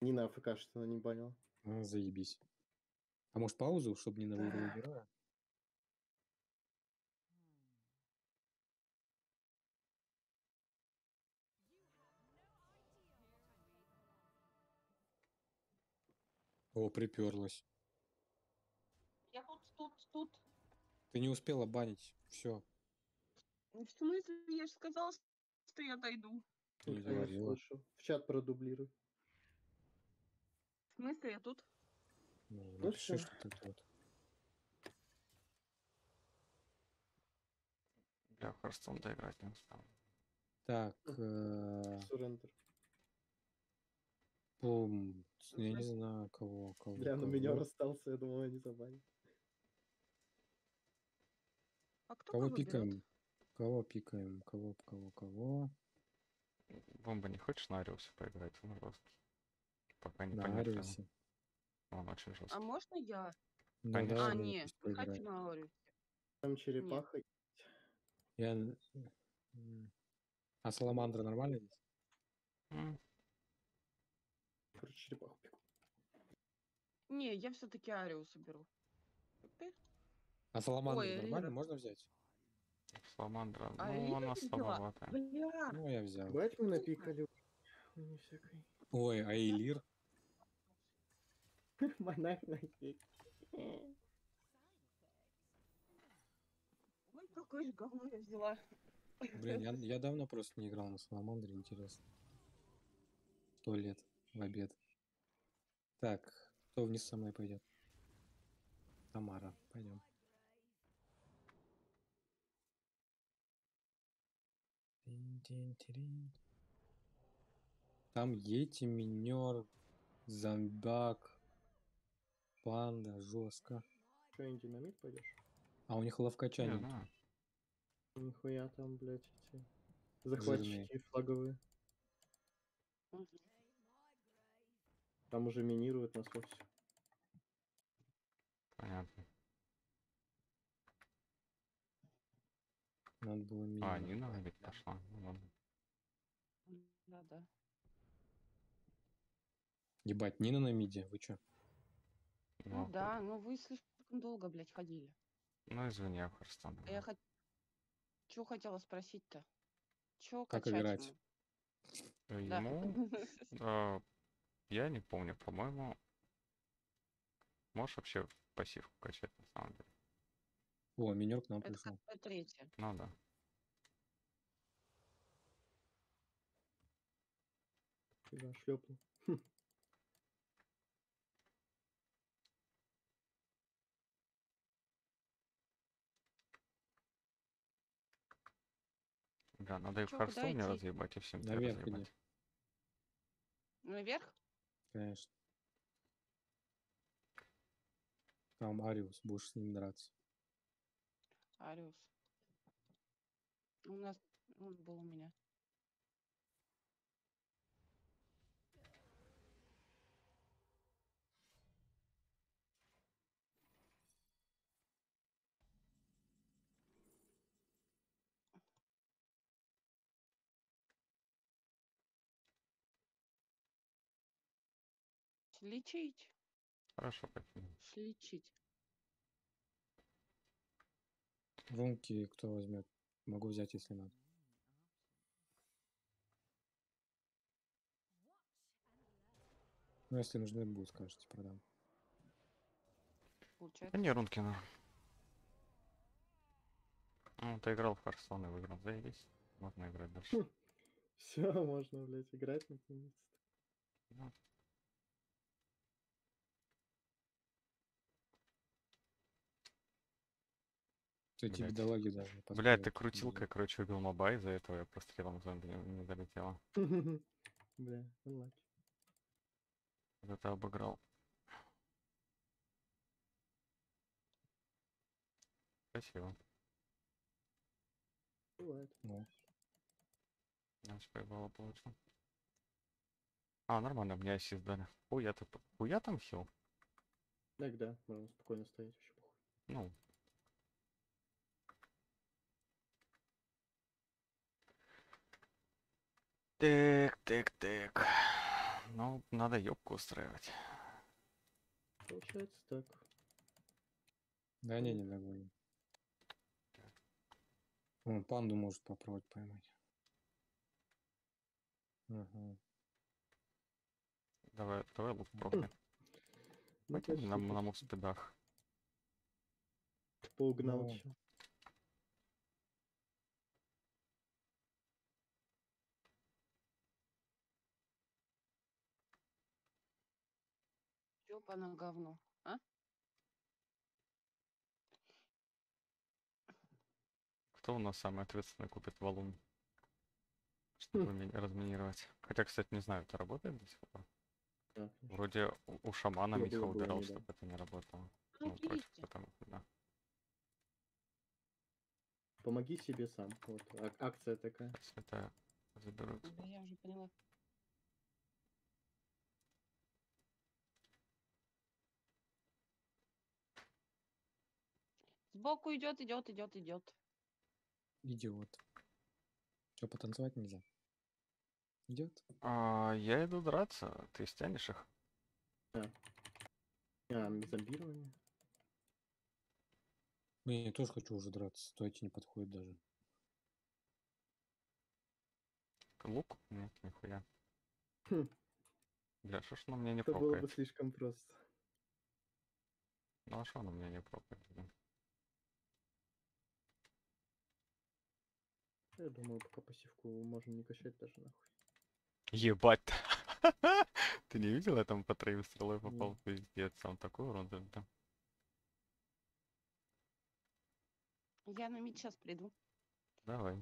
Нина АФК, что она не поняла. А, заебись. А может паузу, чтобы не на выбрал героя? О, приперлась. Я тут, тут, тут. Ты не успела банить. Все. Ну, В смысле? Я же сказала, что я дойду. Не Я говорила. В чат продублируй. В смысле? Я тут? Ну, напиши, всё. что ты тут. Я в Харстон доиграть не успел. Так, э, Сурендер. пум, я не знаю, кого, кого. Бля, на кого. меня расстался, я думал, они забанят. А кто Кого пикаем? Кого пикаем? Кого, кого, кого? Бомба, не хочешь на Ариусе поиграть? Он жесткий. Пока не понятно. Он очень А можно я? Ну, Конечно. давай, А, не, хочу на Ариусе. Там черепаха. Я... н- м. А Саламандра нормально здесь? Короче, черепаху пеку. Не, я все-таки Ариуса беру. Ты? А Саламандра Ой, нормально? Можно взять? Саламандра. А Ну, она слабоватая. Ну, я взял. Бать мы напикали. Не всякой. Ой, а Эйлир? Монах на. Ой, какое же говно я взяла. Блин, я, я давно просто не играл на Саламандре, интересно. Сто лет в обед. Так, кто вниз со мной пойдет? Тамара, пойдем. Тин-тин-тирин. Там Йети, Минер, Зомбак, Панда, жестко. Что, не динамит пойдешь? А у них ловкача Не нет. знаю. Нихуя там, блядь, эти захватчики флаговые. Там уже минируют нас вовсю. Понятно. Надо было А, минимум. Нина ведь пошла. Ну, ладно. Да, да. Ебать, Нина на миде, вы чё? Ну Ну, да, но вы слишком долго, блядь, ходили. Ну, извини, я в Харстон. А я хот... Чё хотела спросить-то? Чё Как качать играть? ему? Да. Ему, э, я не помню, по-моему, можешь вообще пассивку качать, на самом деле. О, минер к нам Это пришел. какое третье. Ну да. Да, шлепнул. Да, надо и в Чё, куда Харстоне идти? разъебать, и всем тебе Наверх иди. разъебать. Наверх? Конечно. Там Ариус, будешь с ним драться. Ариус. У нас... Он был у меня. Лечить. Хорошо, пойдем. Лечить. Рунки кто возьмет? Могу взять, если надо. Ну, если нужны будут, скажете, продам. Получается. Да не, Рункина. Ну, ты играл в Харстон и выиграл, заебись. Можно играть дальше. Все, можно, блядь, играть наконец-то. Ну, Эти Блядь. бедолаги даже не Блядь, ты крутилкой, короче, убил моба, из-за этого я прострелом зомби не, не долетела. Бля, ну. Вот это обыграл. Спасибо. Бывает. Ну, Значит, поебало получил. А, нормально, мне ассист дали. Хуя ты... Хуя там хил? Так, да, можно спокойно стоять, вообще похуй. Ну. Так, так, так. Ну, надо ёбку устраивать. Получается так. Да не, не догоним. Он панду может попробовать поймать. Ага. Давай, давай лук пробуем. Ну, Хотя почти, на, на муспидах. Поугнал Ну. Ёпа на говно. А? Кто у нас самый ответственный купит валун? Чтобы ми- разминировать. Хотя, кстати, не знаю, это работает до сих пор? Да. Вроде у, у шамана Миха убирал, да. чтобы это не работало. Ну, Ну, против, потому да. Помоги себе сам. Вот, ак- акция такая. Если это заберут. Да я уже поняла. Сбоку идет, идет, идет, идет. Идиот. Что, потанцевать нельзя? Идет? А, я иду драться, ты стянешь их? А, зомбирование. Не, я тоже хочу уже драться. Стойте не подходит даже. Лук? Нет, нихуя. Хм. Бля, что ж на мне не Это было бы слишком просто. Ну а что на мне не прокает? блин? Я думаю, пока пассивку можно не качать даже нахуй. Ебать! Ты не видел, я там по троим стрелой попал? Пиздец, там такой урон да. Я на мид сейчас приду. Давай.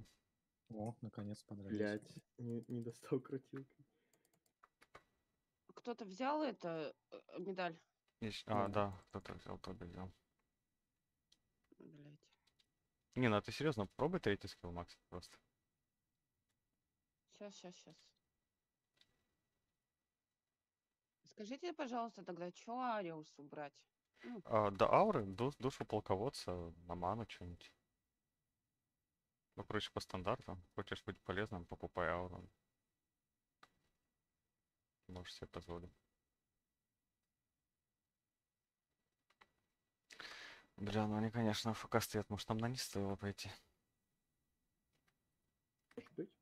О, наконец подрались. Блять, не, не достал крутилкой. Кто-то взял это э, медаль? А, Да. да, кто-то взял, кто-то взял. Не, ну а ты серьезно, пробуй третий скилл Макс просто. Сейчас, сейчас, сейчас. Скажите, пожалуйста, тогда, что Ариус убрать? Ну, А, до ауры, ду- душу полководца, на ману что-нибудь. Ну, короче, по стандарту. Хочешь быть полезным, покупай ауру. Можешь себе позволить. Бля, ну они, конечно, ФК стоят. Может, нам на низ стоило пойти? Может быть?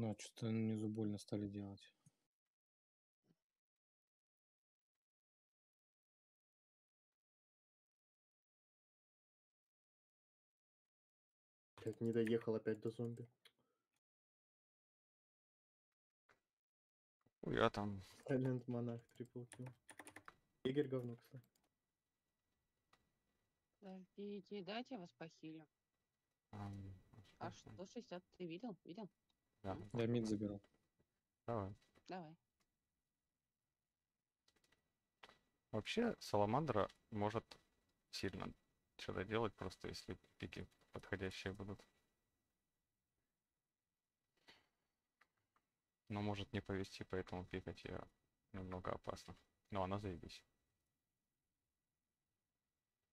Ну, что-то внизу больно стали делать. Блять, не доехал опять до зомби. Ну, Я там... Silent монах, трипл килл. Игорь говно, кстати. подождите, дайте я вас похилю. А щас, ам, 160 ты видел? Видел? Да, Я мид забирал. Давай. Давай. Вообще, Саламандра может сильно что-то делать, просто если пики подходящие будут. Но может не повести, поэтому пикать ее немного опасно. Но она заебись.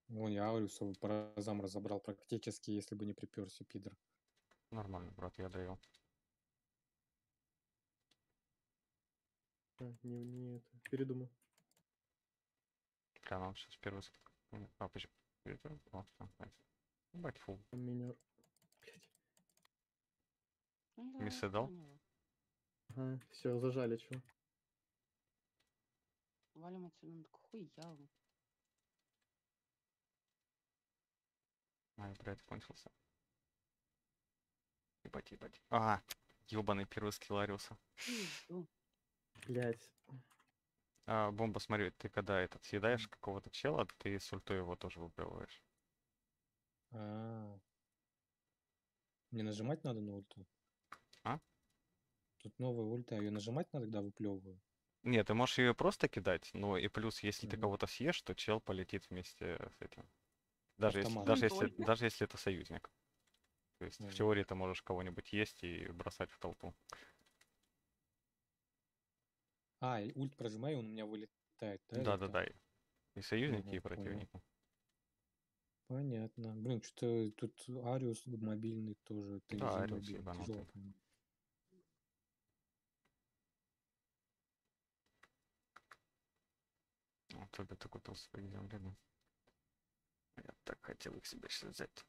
Вон я Ауриуса бы по разам разобрал практически, если бы не приперся пидор. Нормально, брат, я даю. А, не, не это. Передумал. Бля, нам сейчас первый... м, А, почему? О, найс. Ебать, фул. Там Минер. Блять. Ну, дал? Ага, все, зажали, чё. Валим отсюда ну, к хуям. Ай, блядь, кончился. Ебать, ебать. А, ебаный первый скилл Ариуса. Блять. А, бомба, смотри, ты когда этот съедаешь какого-то чела, ты с ультой его тоже выплевываешь. А. Не нажимать надо на ульту? А? Тут новая ульта, ее нажимать надо, когда выплевываю. Нет, ты можешь ее просто кидать, но и плюс, если ты Мгм. кого-то съешь, то чел полетит вместе с этим. Даже если, даже если, даже если это союзник. То есть в Мгм. теории ты можешь кого-нибудь есть и бросать в толпу. А, ульт прожимаю, он у меня вылетает, да? Да, или да, как? да. И союзники, и противники. Понятно. Блин, что-то тут Ариус мобильный тоже. Да, Ариус ебанутый. Вот тогда ты купил свои земли, да? Я так хотел их себе сейчас взять.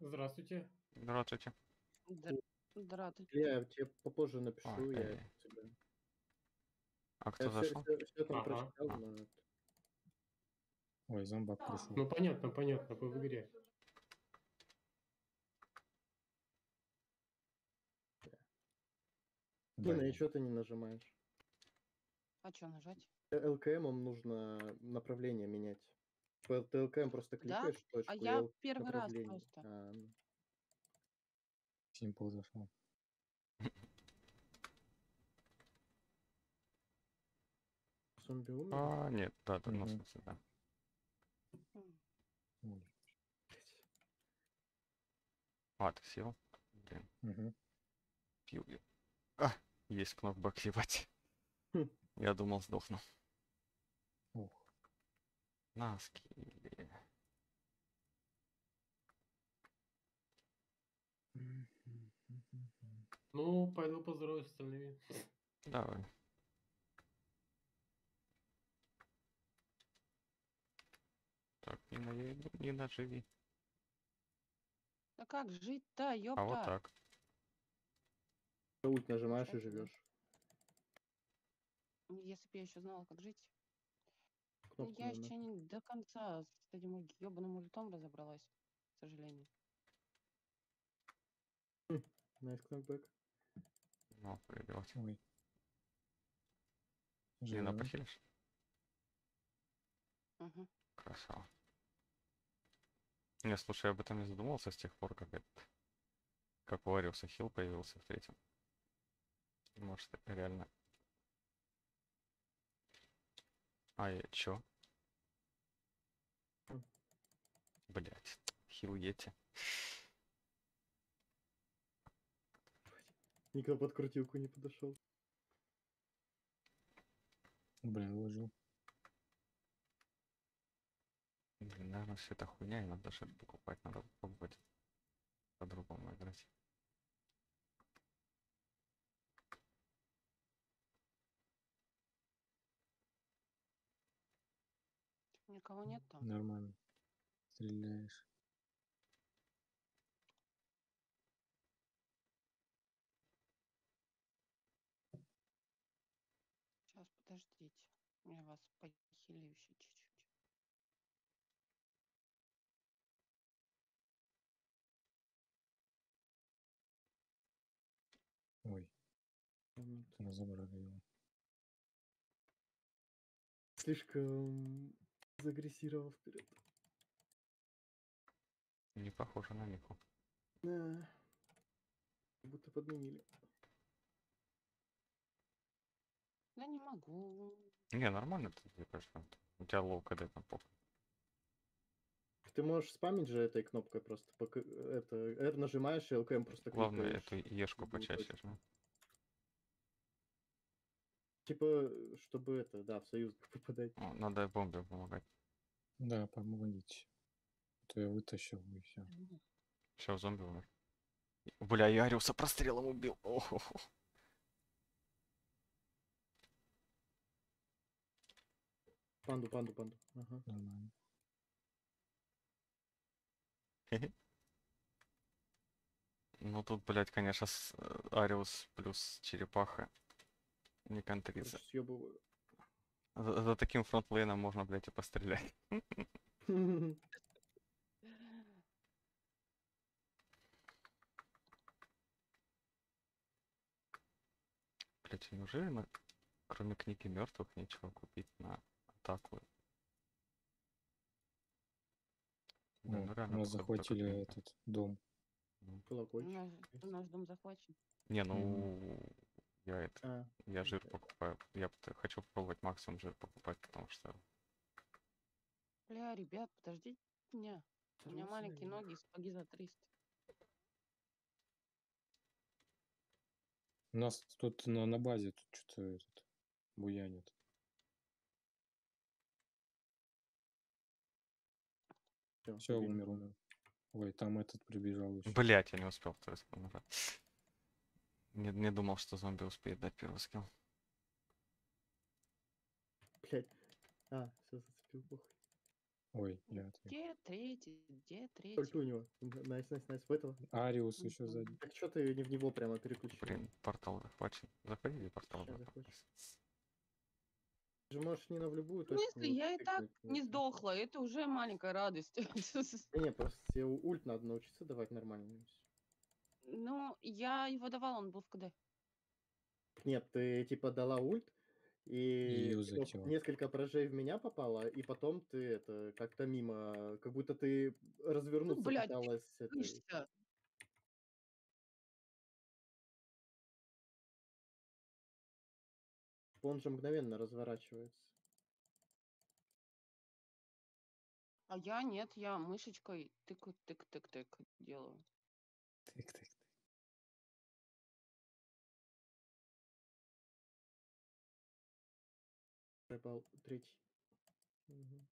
Здравствуйте. Здравствуйте. Др- Здравствуйте. Я тебе попозже напишу, я Окей. тебе. А Я кто все, зашел? там Ага. прочитал, А. но... Ой, зомбак пришел. Ну понятно, понятно, вы в игре. Нина, и что ты не нажимаешь? А что нажать? Э, ЛКМом нужно направление менять. По- Ты ЛКМ просто Да? кликаешь в точку А я Л- первый раз просто. А, ну. Симпл зашел. Зомби умер? А, нет, да, да, смысле, да. А, ты сел? Блин, пил я. А, есть кнопбэк, ебать. Хм. Я думал, сдохну. На, скилли. Ну, пойду поздороваюсь с остальными. Давай. Так, Нина, я иду. Нина, живи. Да как жить-то, ёпта? А вот так. Ульт нажимаешь и живешь. Если бы я еще знала, как жить. Ну, Кнопку я еще не до конца с этим ебаным ультом разобралась, к сожалению. Nice knockback. Ну, проиграть. Ой. Живем. похилишь? Мгм. Красава. Не, слушай, я об этом не задумывался с тех пор, как этот... Как у Ариуса хил появился в третьем. Может, реально... А, я чё? Блять, хил Йети. Никто под крутилку не подошел. Блин, выложил. Блин, наверное, все это хуйня, и надо что-то покупать, надо попробовать по-другому играть. Никого нет там. Нормально. Стреляешь. Сейчас, подождите. Я вас похилю еще чуть-чуть. Ой, разобрали его. Слишком заагрессировал вперед. Не похоже на Нику. Да. Будто подменили. Да не могу. Не, нормально ты делаешь. там. У тебя low КД там похуй. Ты можешь спамить же этой кнопкой просто. Пока это R нажимаешь, и ЛКМ просто Главное, кликаешь. эту ешку почаще. Типа, чтобы это, да, в союзник попадать. О, Надо бомбе помогать. Да, помогите. А То я вытащил и все. Сейчас зомби умер. Бля, я Ариуса прострелом убил. Охо. Панду, панду, панду. Ага. Нормально. Ну тут, блядь, конечно, с, э, Ариус плюс черепаха. Не съёбываю. За, за таким фронтлейном можно, блядь, и пострелять. Блядь, неужели на Кроме книги мертвых нечего купить на атаку. Блин, О, ну реально, у нас захватили этот дом. Ну. У Колокольчик. нас, у нас дом захвачен. Не, ну я это, А, я жир да. покупаю. Я хочу попробовать максимум жир покупать, потому что Бля, ребят, подождите меня. У меня маленькие ноги сапоги за 300. У нас тут на, на базе тут что-то этот буянит. Все, убили. умер, умер. Ой, там этот прибежал еще. Блять, я не успел. Не, не думал, что зомби успеет дать первый скилл. Блядь. А, все зацепил, похуй. Ой, я ответ. Где третий? Где третий? Только у него. Nice, nice, nice. В этого. Ариус еще сзади. Так что ты не в него прямо переключил? Блин, портал захвачен. Заходите, портал Щас захвачен. Ты же можешь не на в любую В точку. смысле, вот я и так не сдохла, это уже маленькая радость. Не, просто тебе ульт надо научиться давать нормально. И. Ну, я его давала, он был в КД. Нет, ты типа дала ульт, и его. несколько прожей в меня попало, и потом ты это как-то мимо, как будто ты развернуться Ну, блядь, пыталась. это, Слышишься? Он же мгновенно разворачивается. А я нет, я мышечкой тык-тык-тык-тык делаю. Тык, Пропал третий. Мгм.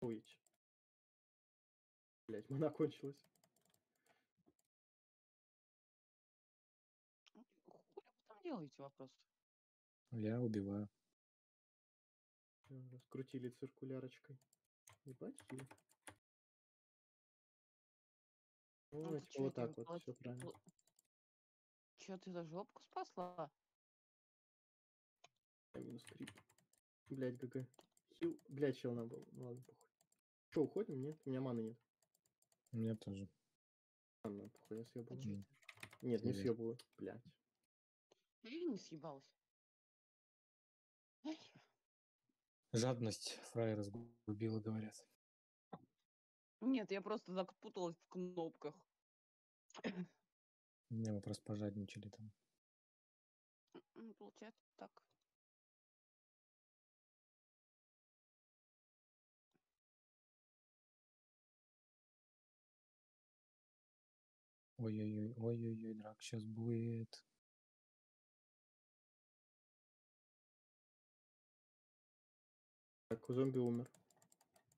Уич. Блять, мана кончилась. Хули вы там делаете, вопрос? Я убиваю. Раскрутили циркулярочкой. Ебать, хил. Ну, вот так вот, все правильно. Че ты за жопку спасла? А, Минус крип. Блять, ГГ. Хил. Блять, чел нам был. Ну ладно, похуй. Что, уходим? Нет? У меня маны нет. У меня тоже. Ладно, похуй, я съебываю. М. Нет, не съебываю. Блять. Я не съебалась. Ай, Жадность фраера сгубила, говорят. Нет, я просто запуталась в кнопках. Не, мы просто пожадничали там. М, Получается так. Ой-ой-ой, ой-ой-ой, драк сейчас будет. Так, зомби умер.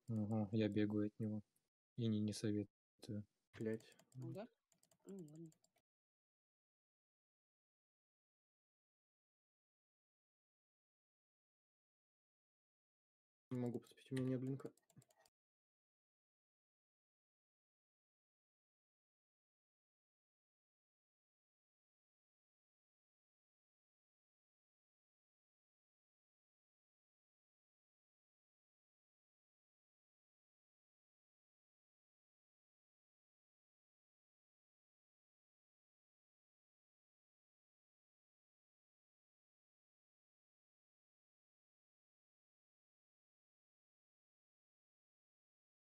Ага, я бегаю от него. И не, не советую. Блять. Да? Ну ладно. Не могу поступить, у меня нет блинка.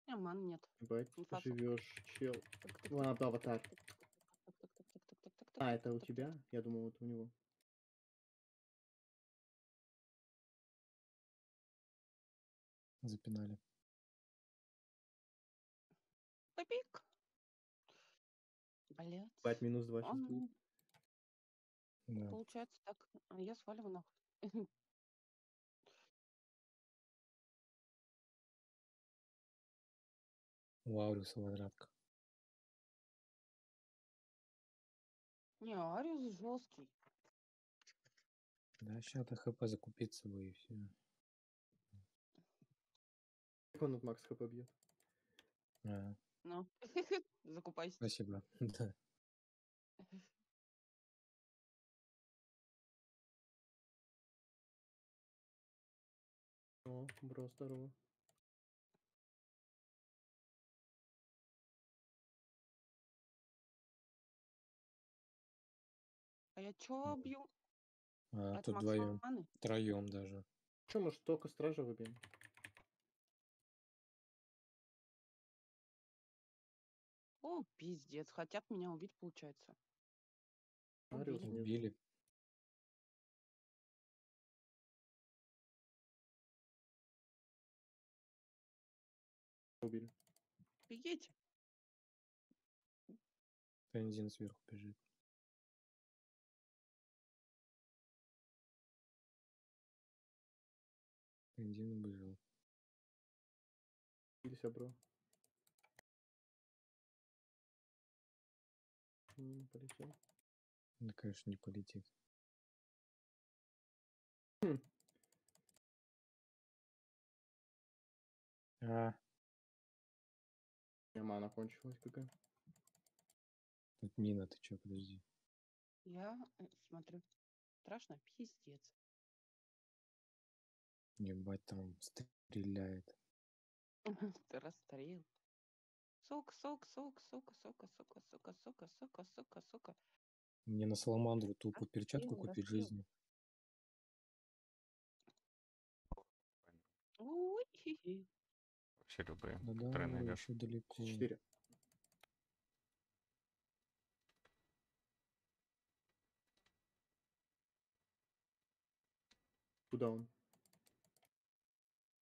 Аман нет. Ебать, живешь, чел. Ладно, да, так. А, это у тебя? Я думал, вот у него. Запинали. Папик. Блять. Бать, минус два сейчас Получается так, я сваливаю нахуй. У Ауриуса возвратка. Не, Ариус жесткий. Да, сейчас-то хп закупиться бы и все. Как он от Макс хп бьет? А, Ну, закупайся. спасибо. Да. О, бро, здорово. А я чё Мгм. бью? А От тут вдвоем, Маны? втроем даже. Че, может, только стража выбьем? О, пиздец, хотят меня убить, получается. Убили. Убили. Убили. Бегите. Бензин сверху бежит. Бензин выжил. Убились, бро. М, Полетел. Да, конечно, не полетит. Хм. А, меня мана кончилась какая. тут мина, ты чё, подожди. Я э, смотрю. Страшно, пиздец. Ебать, там стреляет. Расстрел. Сука, сука, сука, сука, сука, сука, сука, сука, сука, сука, сука. Мне на саламандру тупо перчатку Расстрел, купить расстрел. жизни. Ой, хи-хи. Вообще любые, Да да, которые найдешь. еще далеко. Четыре. Куда он?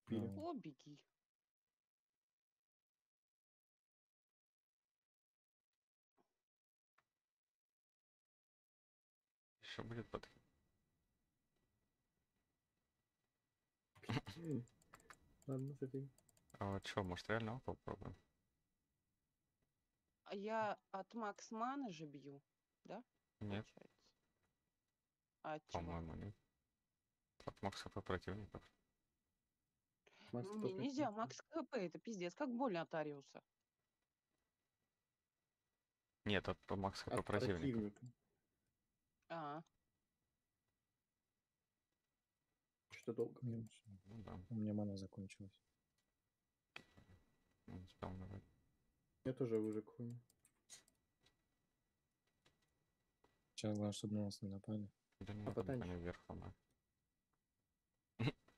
А, О, беги. Еще будет под... Ладно, забей. А что, может реально попробуем? А я от Макс Маны же бью, да? Нет, Получается. А от чего? по-моему, нет. От Макса по противников. Макс, Не, только нельзя, это. Макс КП, это пиздец, как больно от Ариуса. Нет, от по Макса по От противников. противника. А, Что долго? ну. Ну да, У меня мана закончилась. не успел нажать. Я тоже уже хуйня. Сейчас главное, чтобы на нас не напали. Да не А надо, потанчик? они вверх на.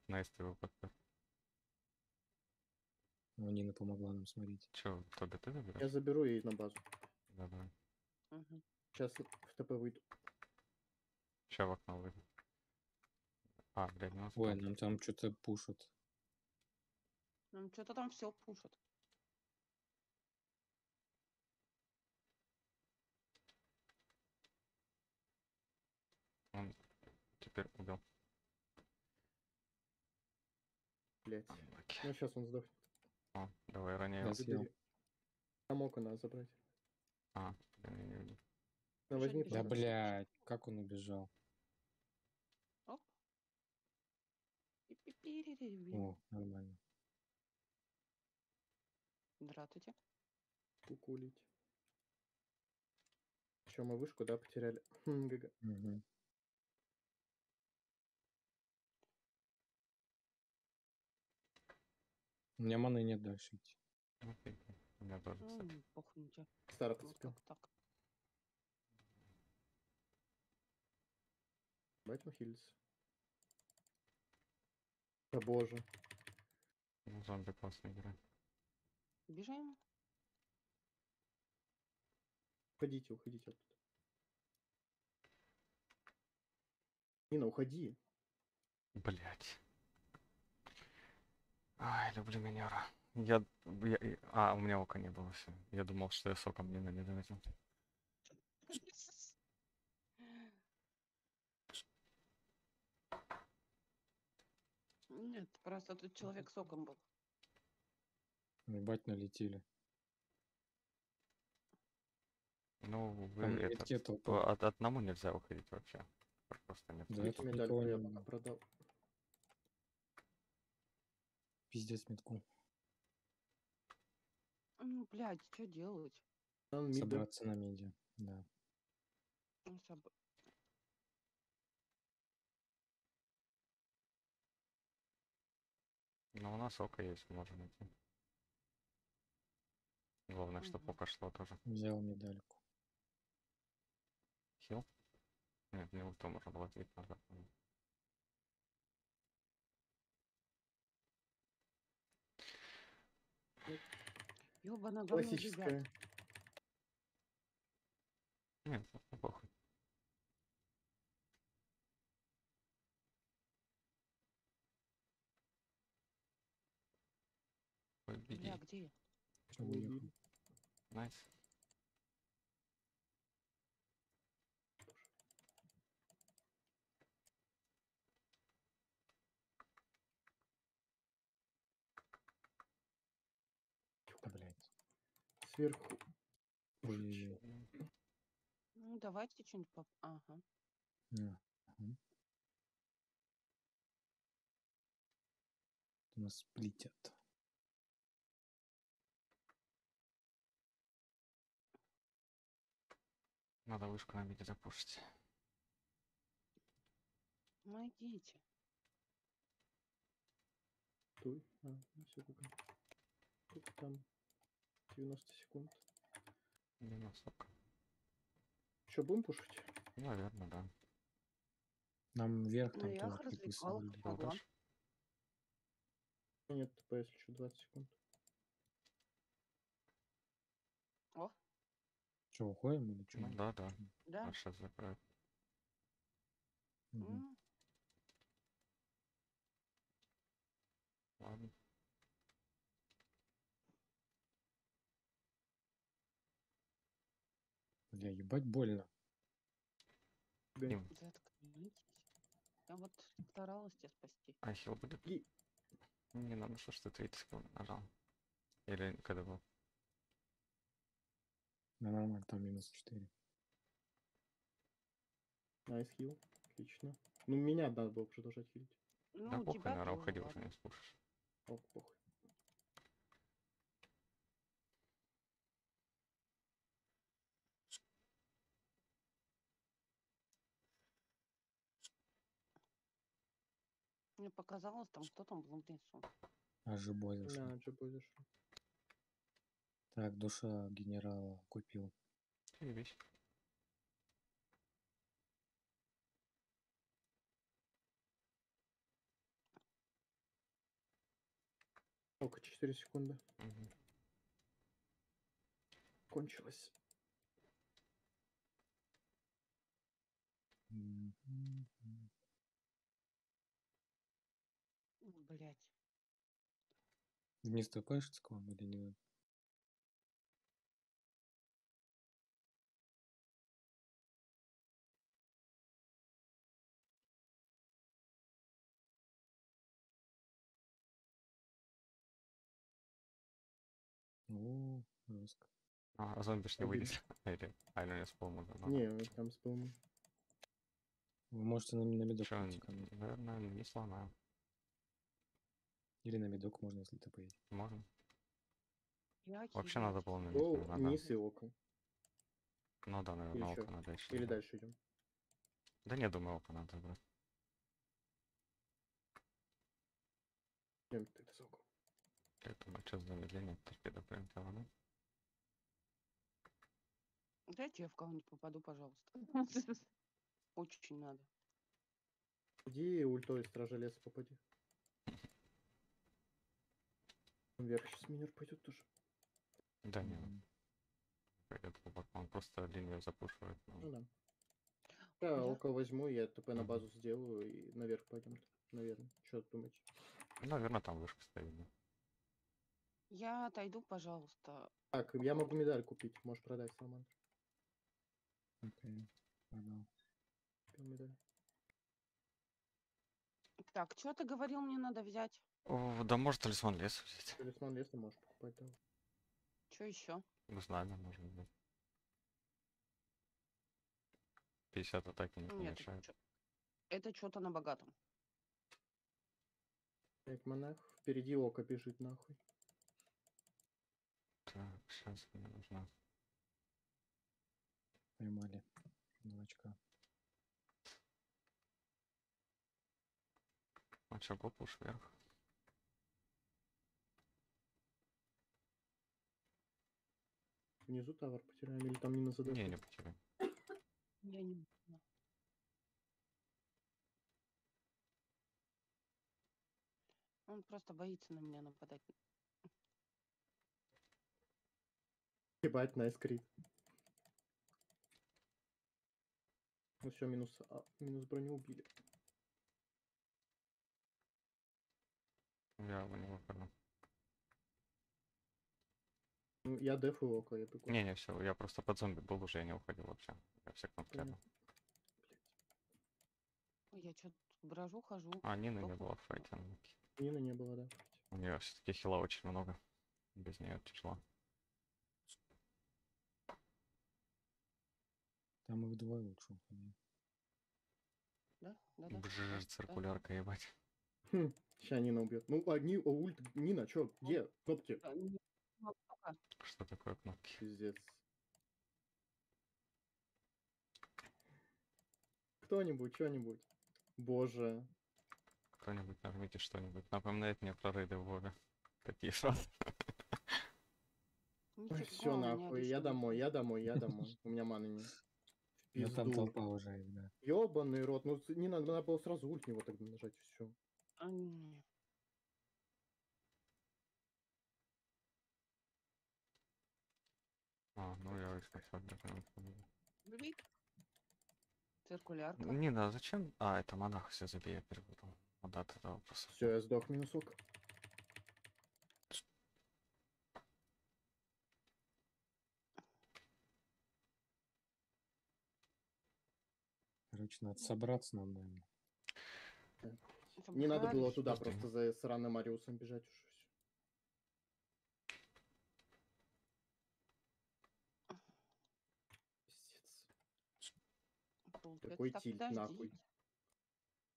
На СТВ подпер. Ну, Нина помогла нам, смотрите. Че, Тоби, ты Я заберу ей на базу. Да, да. мгм. Сейчас в ТП выйду. Сейчас в окно выйду. А, блядь, ну Ой, нам там что-то пушат. Ну, что-то там все пушат. Он теперь убил. Блять. Ну сейчас он сдохнет. О, давай ранее. Я съел. Там око надо забрать. А, блин, я не видел. Ну, возьми. Да пока. блядь, как он убежал? О, нормально. Здравствуйте. Кукулить. Че, мы вышку, да, потеряли? Хм, ГГ. Мгм. У меня маны нет дальше идти. Окей, У меня тоже, кстати. М, Похуйте. Старый Вот подспел. как так. Давайте хилиться. Да боже. Ну, зомби классная игра. Бежим. Уходите, уходите оттуда. Нина, уходи. Блять. Ай, люблю минера. Я, я- А, у меня ока не было все. Я думал, что я соком не не заметил. Нет, просто тут человек соком был. Ебать, налетели. Ну, вы Там это, от одному нельзя уходить вообще. Просто нет. Да, медальку никого не было. продал. Пиздец метку. Ну, блядь, что делать? Собраться на медиа. Да. Ну, соб- Но у нас око есть, можем идти. Главное, чтобы око шло тоже. Взял медальку. Хил? Нет, не ульту можно было ответить назад. Ёбана. Классическая. Нет, ну, похуй. Ой, беги. Бля, где я? Nice. Да, блядь. Сверху. Ой-ой-ой. Ну, давайте что-нибудь поп... Ага. А, ага. У нас сплитят. Надо вышку на миде запушить. Идите. Туй. А, ну все пока. Сколько там? 90 секунд. Не на сок. Что, будем пушить? Наверное, да. Нам вверх Ну, там я тоже? Ну, Нет ТП, если что, 20 секунд. О, Че, уходим или что? Ну да, да. да. А сейчас закроют. М, Ладно. Бля, ебать больно. Заткнитесь. Я вот старалась тебя спасти. А хил будет? И- Не надо, что ты 30 секунд нажал. Или когда был? Да нормально, там минус 4. Nice хил. Отлично. Ну, меня надо было продолжать хилить. Ну, да похуй, тебя наверное, тоже, уходи уже не спушишь. Ок, похуй. Мне показалось, там кто там был в лесу. Аж. На, джебой зашел. Так, душа генерала купил. Вещь. Ок, 4 секунды. Мгм. Кончилось. Блять. К вам или нет? О, жестко. А, а зомби ж не выйдет. Или, а, или не спал да. Не, там спал. Вы можете на, на медок наверное, не сломаю. Или на медок можно, если ты поедешь. Можно. Вообще надо было на О, мид, надо. низ и око. Ну да, наверное, на Или око надо еще. Или забрать. дальше идем. Да не, думаю, око надо забрать. Идем тогда за око. Я думаю, что за замедление торпеда прилетела, ну? Дайте я в кого-нибудь попаду, пожалуйста. Очень надо. Иди ультой стража леса попади. Вверх сейчас минер пойдет тоже. Да не, пойдет глубоко, он просто линию запушивает. ну. Ну да. Я Я- око возьму, я ТП на базу сделаю и наверх пойдем. Наверное. Что думаете? Наверное, там вышка стоит. да. Я отойду, пожалуйста. Так, я могу медаль купить. Можешь продать, Саламандр. Окей, продал. Медаль. Так, что ты говорил, мне надо взять? О, да может талисман леса взять. Талисман леса можешь покупать, да. Что еще? Ну, знамя можно взять. 50 атаки не Нет, помешает. это что-то на богатом. Пять монах. Впереди око бежит нахуй. Так, сейчас мне нужно. Поймали. Новачка. А чё, гоп уж вверх. внизу товар потеряем или там не на задачу? Не, не потеряем. Я не знаю. Он просто боится на меня нападать. Ебать, найс крит. Ну все, минус, а, минус броню убили. Я его не выхожу. Я дефу его, я бегу. Не, не, все, я просто под зомби был уже, я не уходил вообще. Я все кнопки Понятно. Ой, Я что-то брожу, хожу. А, Нины не было в файте. ну, Нины не было, да. У нее все-таки хила очень много. Без нее тяжело. Там их двое лучше уходили. Да? Да, да. Бжж, да, циркулярка, ебать. Хм, ща Нина убьет. Ну, а, Ни- о, ульт, Нина, чё, где? Кнопки. Ну, пока. Что такое кнопки? Пиздец. Кто-нибудь, что-нибудь. Боже. Кто-нибудь нажмите что-нибудь. Напоминает мне про рейды в Вове. Такие фразы. Все нахуй, я нет. домой, я домой, я домой. У меня маны нет. Ну там толпа уже, да. Ёбаный рот. Ну, не надо, надо было сразу ульт него тогда нажать, все. А, не. А, ну я если не. Блин. Циркулярка. Нина, а зачем? А, это монах все забей, я перепутал. Вот от этого просто. Все, я сдох минусок. Короче, надо собраться нам, наверное. Не надо было туда Подожди. просто за сраным Мариусом бежать уже. всё. Пиздец. Получается, Какой так, тильт, подожди. нахуй.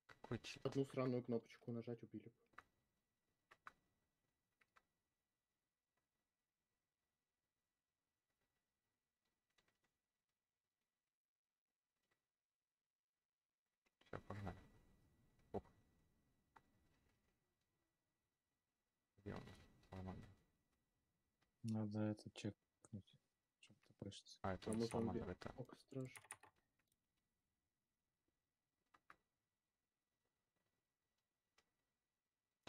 Какой тип? Одну сраную кнопочку нажать убили. Все, погнали. Оп. Где он? Саламандра. Надо это чекнуть, тпшиться. А, это А он. Саламандра, это. Око страж.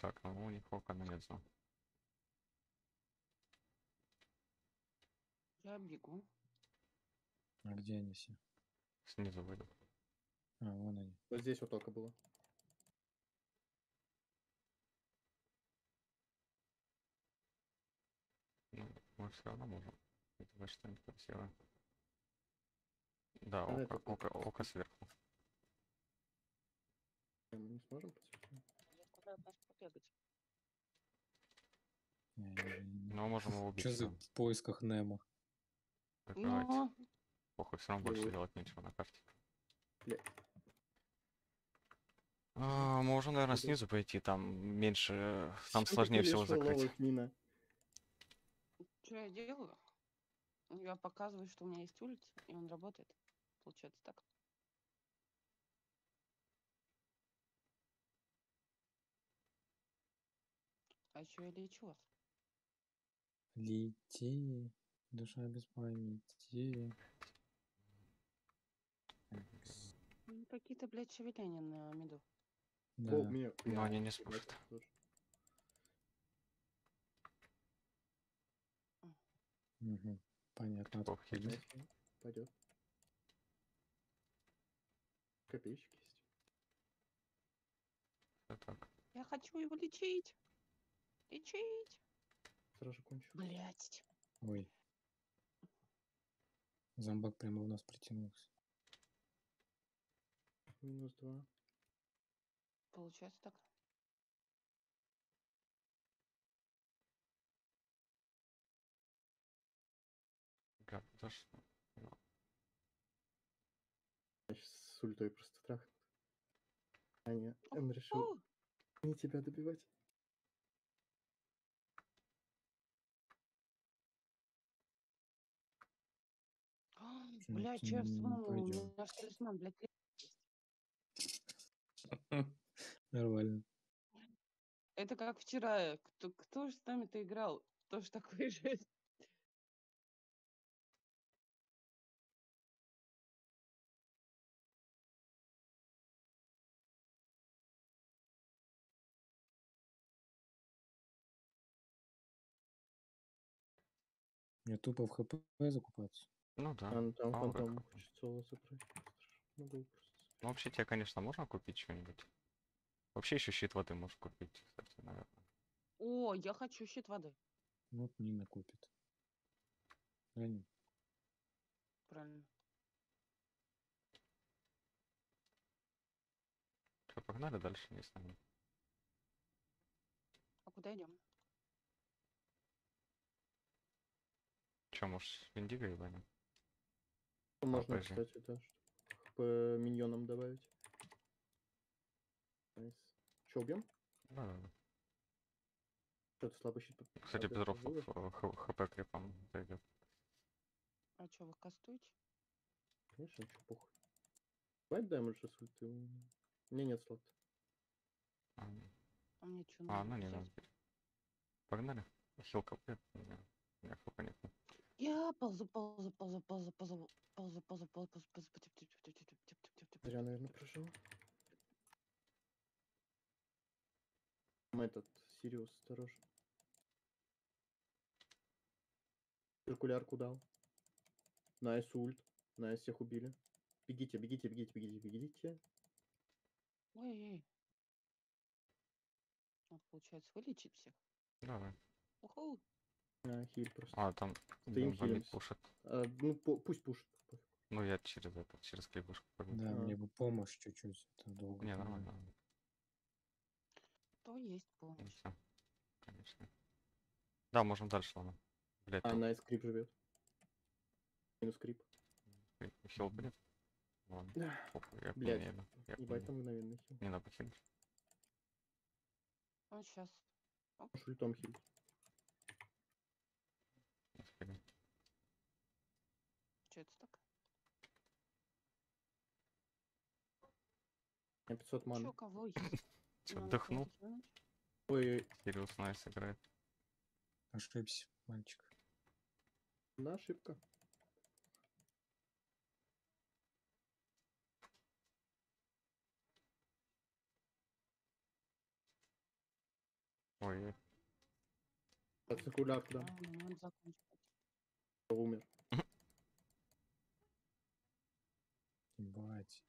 Так, ну у них окна нет зон. Я бегу. А где они все? Снизу выйдут. А, вон они. Вот здесь вот только было. Ну, мы все равно можем. Это что-нибудь красивое. Да, А око, око, око сверху. Мы не сможем подсветить? Уже не- Но можем его убить. Чё за в поисках Немо? Закрывайте. Но Похуй, все равно больше делать нечего на карте. Блядь. А, можем, наверное, снизу пойти, там меньше, э, там Что сложнее всего закрыть. Нина? что я делаю? Я показываю, что у меня есть улица, и он работает. Получается так. Еще я лечу. Лети, душа без памяти. Ну, Какие-то, блядь, шевеления на меду. Да. О, меня. Но они не тоже. Мгм. Понятно. откуда. Пойдет. Копеечки есть. Так. Я хочу его лечить. Лечить. Сразу кончу. Блять. Ой. Зомбак прямо в нас притянулся. Минус два. Получается так. Что? Я сейчас с ультой просто трахну. Аня, он решил не тебя добивать. Бля, что я вспомнил? Наш талисман, блядь, Нормально. Это как вчера. Э, кто, кто же с нами-то играл? Тоже такой же. Мне тупо в ХП закупаться. Ну да. Там А, фантом как хочет соло забрать. Могу просто. Ну, вообще тебе, конечно, можно купить что-нибудь. Вообще еще щит воды можешь купить, кстати, наверное. О, я хочу щит воды. Вот Нина купит. Не- Правильно. Что, погнали дальше, не нами. А куда идем? Че, может, Виндиго ебанем? Можно, подожди. кстати, да, чтоб хп миньонам добавить. Nice. Че, убьем? Да, да, да. Что-то слабый щит. Кстати, Петров живы? хп крипом зайдет. А что, вы кастуете? Конечно, что похуй. Хватит дэмэджа с ульты? У меня нет слота. А, А мне что, а, ну не надо. Погнали. Хилка, меня, у меня хп нет. Я ползу, ползу, ползу, ползу, ползу, ползу, ползу, ползу, ползу, ползу. Зря, наверное, прожил. Там этот, Сириус, осторожно. Циркулярку дал. Nice ульт. Nice всех убили. Бегите, бегите, бегите, бегите, бегите. Ой-ой. Вот, получается, вылечить всех. Давай. Уху. А, хиль просто. А, там хилимся. пушит. А, ну, по- пусть пушит. пофиг. Ну, я через это, через клипушку погнал. Да, А. мне бы помощь чуть-чуть. Это долго. Не, нормально. То есть Ну, помощь. Конечно. Да, можем дальше, ладно. Блять, А, Найс крип живет. Минус крип. хил будет? Ладно, Да. похуй, я Блядь. Я Ебать, не- там мгновенный хил. Не надо хилить. Вот сейчас. Можешь ультом Че это так? Я 500 ман. Че, кого есть? Че, вдохнул? Ой-ой. Сириус Найс играет. Ошибся, мальчик. На ошибка. Ой. От циркуля туда. Умер. Ебать.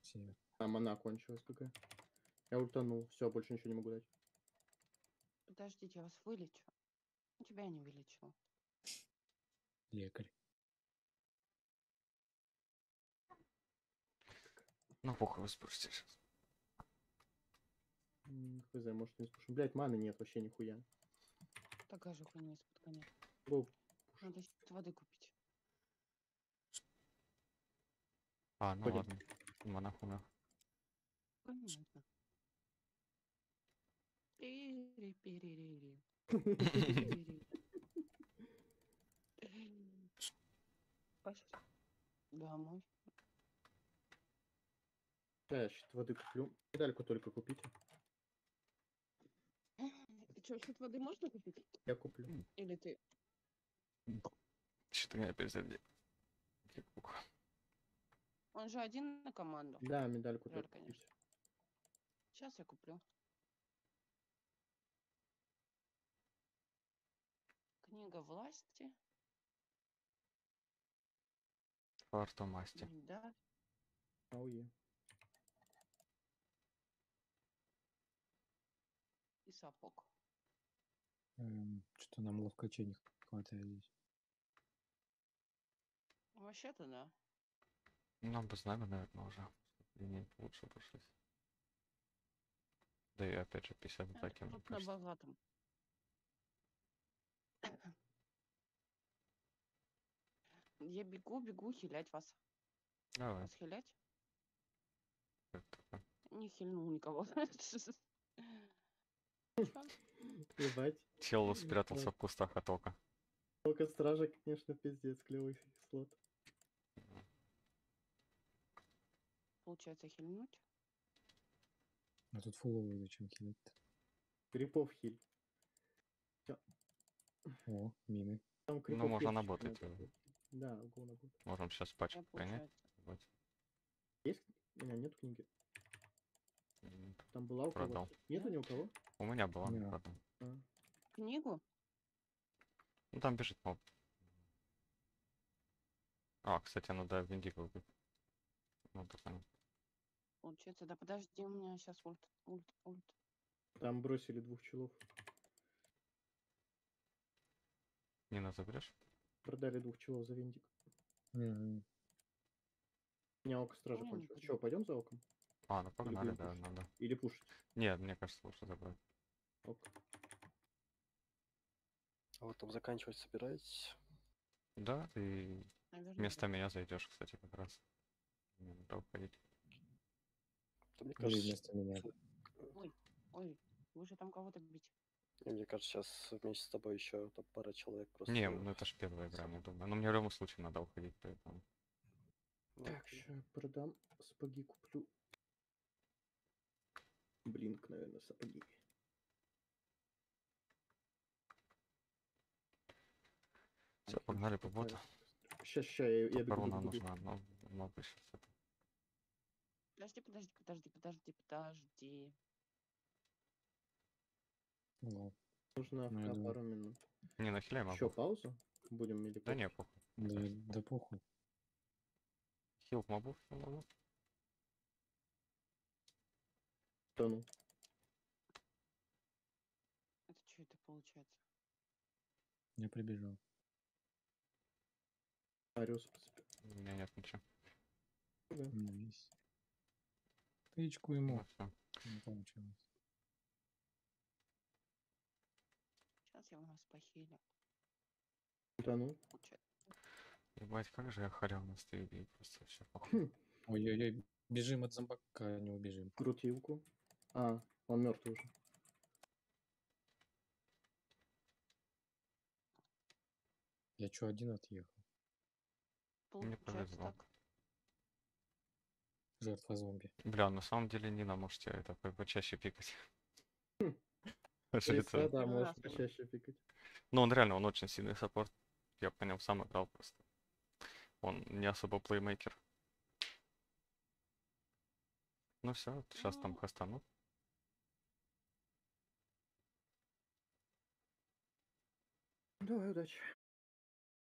Все. А, мана кончилась какая. Я ультанул. Все, больше ничего не могу дать. Подождите, я вас вылечу. Тебя я не вылечила. Лекарь. ну похуй, вы спустите сейчас. Хз, может не спушу. Блять, маны нет вообще нихуя. Такая же хуйня из-под коня. Был Надо воды купить. А, ну Пойдем. ладно. Монах умер. Понятно. Пошли. Домой. Да, я щит воды куплю. Медальку только купите. Ты что, щит воды можно купить? Я куплю. Или ты? Четыре опять зайди. Он же один на команду. Да, медальку Жаль, только конечно. купите. Сейчас я куплю. Книга власти. Фарту масти. Да. Ауе. И сапог. Эм, что нам ловкачей не хватает здесь. Вообще-то да. Нам бы знамя, наверное, уже. Линии лучше прошлись. Да и опять же 50 Я атаки, тут на богатом. Я бегу, бегу хилять вас. Давай. Вас хилять? Не хильнул никого. Чел спрятался в кустах от ока. Только стража, конечно, пиздец, клевый слот. Получается хильнуть. А тут фуловый зачем хилить-то? Крипов хиль. О, мины. Там крипов Ну, можно надо его. будет. Да, угол наботать. Можем сейчас пачку принять. получается. Вот. Есть? У меня нет книги. Там была у Продал. кого-то. Нету ни у кого? У меня была, Не. продал. А. Книгу? Ну там бежит моб. А, кстати, надо Виндиго убить. Ну, так. Получается, да подожди, у меня сейчас ульт, ульт, ульт. Там бросили двух челов. Нина заберешь? Продали двух челов за виндик. Мгм. У меня око стража Ну, не кончилось. буду. Че, пойдем за оком? А, ну погнали, да, пушить? надо. Или пушить? Нет, мне кажется, лучше забрать. Ок. А вы там заканчивать собираетесь? Да, ты Наверное, вместо меня зайдешь, кстати, как раз. Не надо уходить. Мне кажется, вместо меня. Ой, вы же там кого-то бить. щ- мне кажется, сейчас вместе с тобой еще там пара человек просто. Не, ну это ж первая игра, не думаю. Но мне в любом случае надо уходить, поэтому. Так, сейчас продам сапоги, куплю. Блинк, наверное, сапоги. Все, погнали по боту. Сейчас, сейчас, я, я бегу, Корона бегу, бегу. нужна, но много сейчас. Подожди, подожди, подожди, подожди, подожди. Ну, Нужно Ну, я думаю. пару минут. Не, нахиляй могу. Еще паузу? Будем или Да не, похуй. да, да похуй. Хил мобу, хил мобу. Тону. Это что это получается? Я прибежал. Ариус поспе- У меня нет ничего. У меня есть. Тычку ему. Ну. Не получилось. Сейчас я у нас похилю. Тону. Получается. Ебать, как же я харял на стриме, просто вообще похуй. Ой-ой-ой, бежим от зомбака, не убежим. Крутилку. А, он мертвый уже. Я чё, один отъехал? Мне Получается повезло. так. Жертва зомби. Бля, на самом деле Нина, можете это по- почаще пикать. Хм. Если это? да, можешь почаще пикать. Ну, он реально, он очень сильный саппорт. Я по нему сам играл просто. Он не особо плеймейкер. Ну все, сейчас там Ну. хастанут. Давай, удачи.